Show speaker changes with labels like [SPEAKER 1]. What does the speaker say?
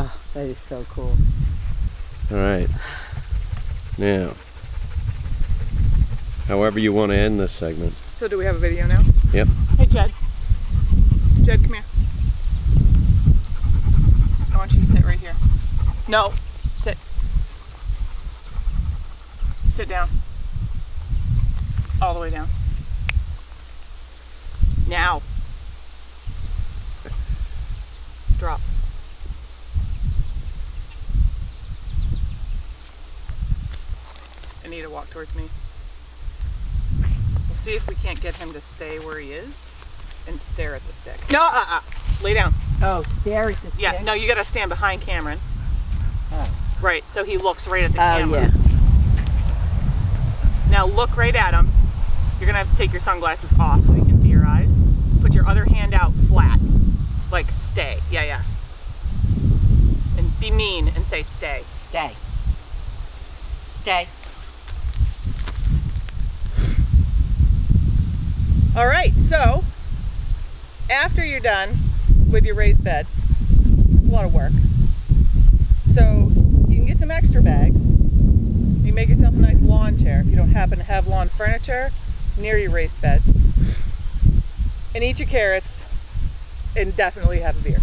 [SPEAKER 1] Oh, that is so cool.
[SPEAKER 2] All right. Now, however you want to end this segment.
[SPEAKER 3] So do we have a video now?
[SPEAKER 2] Yep.
[SPEAKER 3] Hey Jed. Jed, come here. I want you to sit right here. No, sit. Sit down. All the way down. Now. To walk towards me. We'll see if we can't get him to stay where he is and stare at the stick. No, uh, uh, lay down.
[SPEAKER 1] Oh, stare at the stick.
[SPEAKER 3] Yeah, no, you gotta stand behind Cameron.
[SPEAKER 1] Oh.
[SPEAKER 3] Right, so he looks right at the
[SPEAKER 1] Oh,
[SPEAKER 3] camera.
[SPEAKER 1] yeah.
[SPEAKER 3] Now look right at him. You're gonna have to take your sunglasses off so you can see your eyes. Put your other hand out flat. Like stay. Yeah, yeah. And be mean and say stay.
[SPEAKER 1] Stay. Stay.
[SPEAKER 3] All right, so after you're done with your raised bed, a lot of work. So you can get some extra bags. You make yourself a nice lawn chair if you don't happen to have lawn furniture near your raised bed. And eat your carrots and definitely have a beer.